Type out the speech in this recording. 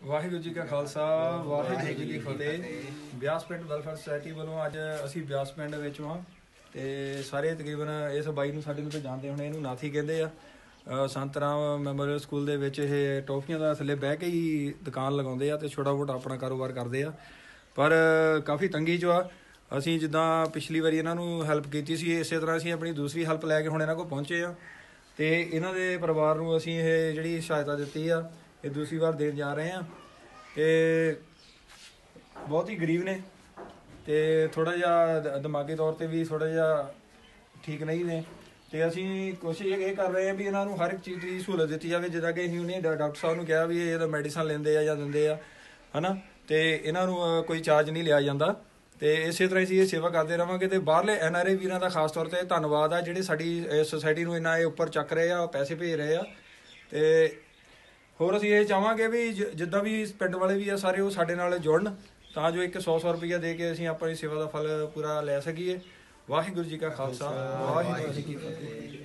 ਵਾਹਿਗੁਰੂ ਜੀ ਕਾ ਖਾਲਸਾ, ਵਾਹਿਗੁਰੂ ਜੀ ਕੀ ਫਤਿਹ। ਬਿਆਸ ਪਿੰਡ welfare society ਵੱਲੋਂ ਅੱਜ ਅਸੀਂ ਬਿਆਸ ਪਿੰਡ ਵਿੱਚ ਹਾਂ ਤੇ ਸਾਰੇ ਤਕਰੀਬਨ ਇਸ ਬਾਈ ਨੂੰ ਸਾਡੇ ਨੂੰ ਤਾਂ ਜਾਣਦੇ ਹੋਣੇ, ਇਹਨੂੰ ਨਾਥੀ ਕਹਿੰਦੇ ਆ। ਸੰਤ ਰਾਮ ਮੈਮੋਰੀਅਲ ਸਕੂਲ ਦੇ ਵਿੱਚ ਇਹ ਟੋਫੀਆਂ ਦਾ ਥੱਲੇ ਬਹਿ ਕੇ ਹੀ ਦੁਕਾਨ ਲਗਾਉਂਦੇ ਆ ਤੇ ਛੋਟਾ ਮੋਟਾ ਆਪਣਾ ਕਾਰੋਬਾਰ ਕਰਦੇ ਆ। ਪਰ ਕਾਫੀ ਤੰਗੀ ਚ ਆ। ਅਸੀਂ ਜਿੱਦਾਂ ਪਿਛਲੀ ਵਾਰੀ ਇਹਨਾਂ ਨੂੰ ਹੈਲਪ ਕੀਤੀ ਸੀ, ਇਸੇ ਤਰ੍ਹਾਂ ਅਸੀਂ ਆਪਣੀ ਦੂਸਰੀ ਹੈਲਪ ਲੈ ਕੇ ਹੁਣ ਇਹਨਾਂ ਕੋਲ ਪਹੁੰਚੇ ਆ। ਤੇ ਇਹਨਾਂ ਦੇ ਪਰਿਵਾਰ ਨੂੰ ਅਸੀਂ ਇਹ ਜਿਹੜੀ ਸਹਾਇਤਾ ਦਿੱਤੀ ਆ ਇਹ ਦੂਸਰੀ ਵਾਰ ਦੇਣ ਜਾ ਰਹੇ ਆ ਤੇ ਬਹੁਤ ਹੀ ਗਰੀਬ ਨੇ ਤੇ ਥੋੜਾ ਜਿਹਾ ਦਿਮਾਗੀ ਤੌਰ ਤੇ ਵੀ ਥੋੜਾ ਜਿਹਾ ਠੀਕ ਨਹੀਂ ਨੇ ਤੇ ਅਸੀਂ ਕੋਸ਼ਿਸ਼ ਇਹ ਕਰ ਰਹੇ ਹਾਂ ਵੀ ਇਹਨਾਂ ਨੂੰ ਹਰ ਇੱਕ ਚੀਜ਼ ਦੀ ਸਹੂਲਤ ਦਿੱਤੀ ਜਾਵੇ, ਜਿੱਦਾਂ ਕਿ ਅਸੀਂ ਉਹਨੇ ਡਾ- ਡਾਕਟਰ ਸਾਹਿਬ ਨੂੰ ਕਿਹਾ ਵੀ ਇਹ ਤਾਂ ਮੈਡੀਸਨ ਲੈਂਦੇ ਆ ਜਾਂ ਦਿੰਦੇ ਆ, ਹਨਾ? ਤੇ ਇਹਨਾਂ ਨੂੰ ਕੋਈ ਚਾਰਜ ਨਹੀਂ ਲਿਆ ਜਾਂਦਾ ਤੇ ਇਸੇ ਤਰ੍ਹਾਂ ਅਸੀਂ ਇਹ ਸੇਵਾ ਕਰਦੇ ਰਵਾਂਗੇ ਤੇ ਬਾਹਰਲੇ ਐਨਆਰਏ ਵੀਰਾਂ ਦਾ ਖਾਸ ਤੌਰ ਤੇ ਧੰਨਵਾਦ ਆ ਜਿਹੜੇ ਸਾਡੀ ਸੁਸਾਇਟੀ ਨੂੰ ਇਹਨਾਂ ਇਹ ਉੱਪਰ ਚੱਕ ਰਹੇ ਆ ਪੈਸੇ ਭੇਜ ਰਹੇ ਆ ਤੇ ਹੋਰ ਅਸੀਂ ਇਹ ਚਾਹਾਂਗੇ ਵੀ ਜਿੱਦਾਂ ਵੀ ਪਿੰਡ ਵਾਲੇ ਵੀ ਆ ਸਾਰੇ ਉਹ ਸਾਡੇ ਨਾਲ ਜੁੜਨ ਤਾਂ ਜੋ ਇੱਕ 100 100 ਰੁਪਇਆ ਦੇ ਕੇ ਅਸੀਂ ਆਪਣੀ ਸੇਵਾ ਦਾ ਫਲ ਪੂਰਾ ਲੈ ਸਕੀਏ। ਵਾਹਿਗੁਰੂ ਜੀ ਕਾ ਖਾਲਸਾ। ਵਾਹਿਗੁਰੂ ਜੀ ਕੀ ਫਤਿਹ।